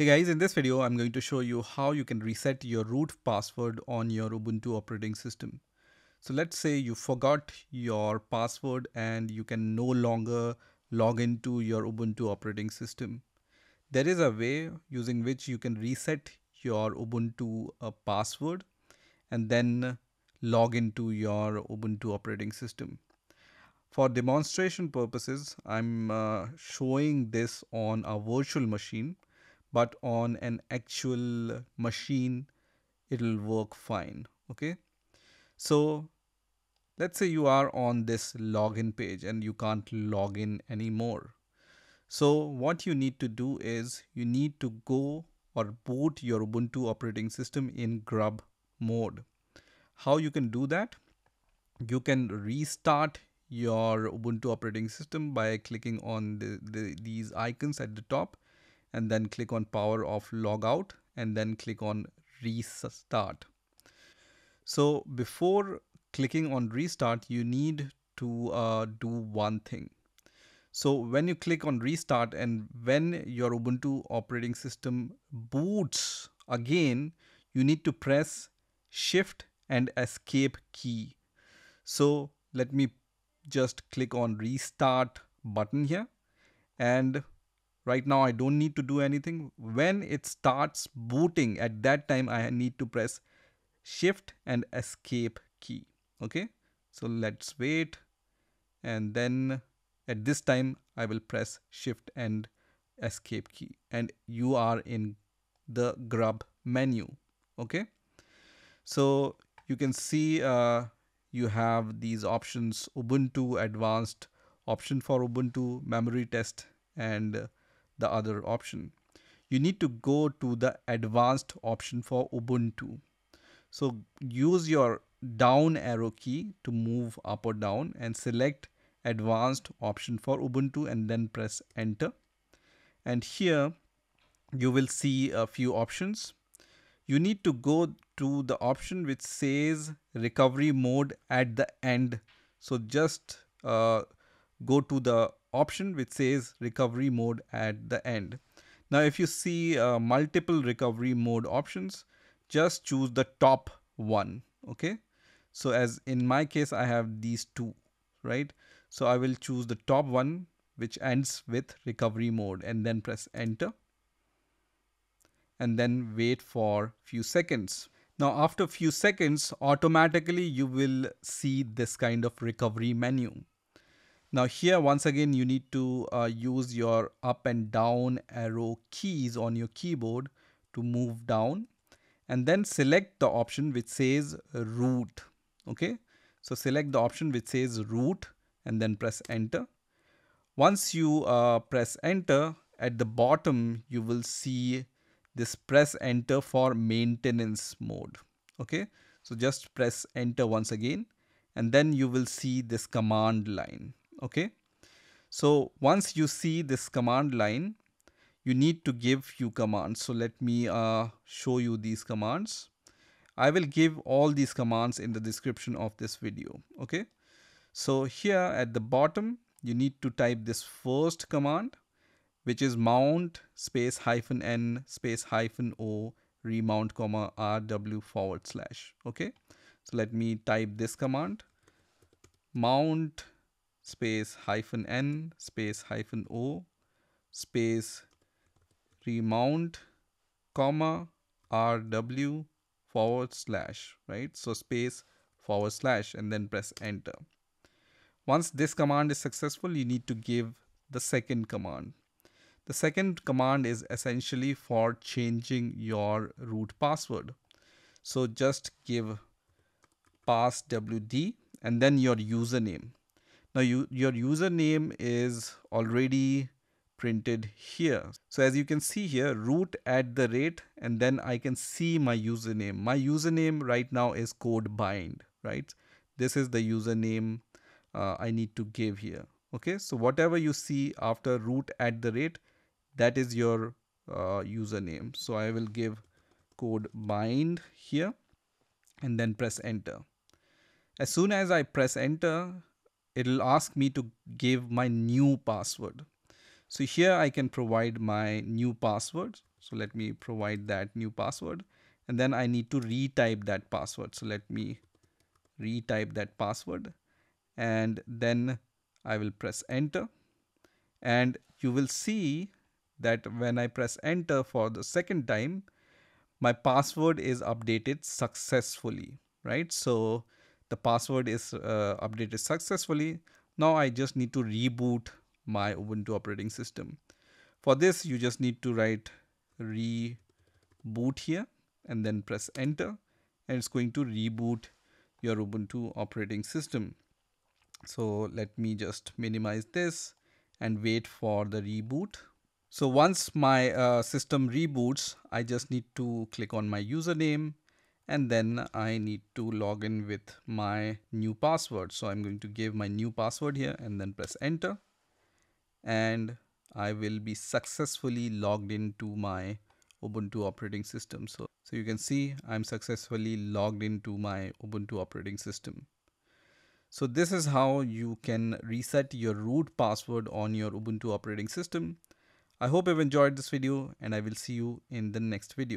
Hey guys, in this video, I'm going to show you how you can reset your root password on your Ubuntu operating system. So let's say you forgot your password and you can no longer log into your Ubuntu operating system. There is a way using which you can reset your Ubuntu uh, password and then log into your Ubuntu operating system. For demonstration purposes, I'm uh, showing this on a virtual machine but on an actual machine it'll work fine okay? So let's say you are on this login page and you can't log in anymore. So what you need to do is you need to go or boot your ubuntu operating system in grub mode. How you can do that? You can restart your ubuntu operating system by clicking on the, the, these icons at the top and then click on power off logout and then click on restart. So before clicking on restart, you need to uh, do one thing. So when you click on restart and when your Ubuntu operating system boots again, you need to press shift and escape key. So let me just click on restart button here and right now I don't need to do anything. When it starts booting at that time I need to press shift and escape key okay? So let's wait. And then at this time I will press shift and escape key. And you are in the grub menu okay? So you can see uh, you have these options Ubuntu advanced option for Ubuntu memory test and the other option. You need to go to the advanced option for Ubuntu. So use your down arrow key to move up or down and select advanced option for Ubuntu and then press enter. And here you will see a few options. You need to go to the option which says recovery mode at the end. So just uh, go to the option which says recovery mode at the end. Now if you see uh, multiple recovery mode options, just choose the top one, okay? So as in my case, I have these two, right? So I will choose the top one which ends with recovery mode and then press enter and then wait for few seconds. Now after few seconds, automatically you will see this kind of recovery menu. Now here once again you need to uh, use your up and down arrow keys on your keyboard to move down and then select the option which says root okay? So select the option which says root and then press enter. Once you uh, press enter at the bottom you will see this press enter for maintenance mode okay? So just press enter once again and then you will see this command line okay? So once you see this command line you need to give few commands. So let me uh, show you these commands. I will give all these commands in the description of this video. Okay? So here at the bottom you need to type this first command which is mount space hyphen n space hyphen o remount comma rw forward slash. Okay? So let me type this command. Mount space hyphen n space hyphen o space remount comma rw forward slash right? So space forward slash and then press enter. Once this command is successful you need to give the second command. The second command is essentially for changing your root password. So just give pass wd and then your username now you, your username is already printed here. So as you can see here, root at the rate, and then I can see my username. My username right now is codebind, right? This is the username uh, I need to give here. Okay, so whatever you see after root at the rate, that is your uh, username. So I will give codebind here and then press enter. As soon as I press enter, it'll ask me to give my new password. So here I can provide my new password. So let me provide that new password and then I need to retype that password. So let me retype that password and then I will press enter and you will see that when I press enter for the second time my password is updated successfully right so the password is uh, updated successfully now I just need to reboot my Ubuntu operating system. For this you just need to write reboot here and then press enter and it's going to reboot your Ubuntu operating system. So let me just minimize this and wait for the reboot. So once my uh, system reboots, I just need to click on my username and then I need to log in with my new password. So I'm going to give my new password here and then press enter and I will be successfully logged into my Ubuntu operating system. So, so you can see I'm successfully logged into my Ubuntu operating system. So this is how you can reset your root password on your Ubuntu operating system. I hope you've enjoyed this video and I will see you in the next video.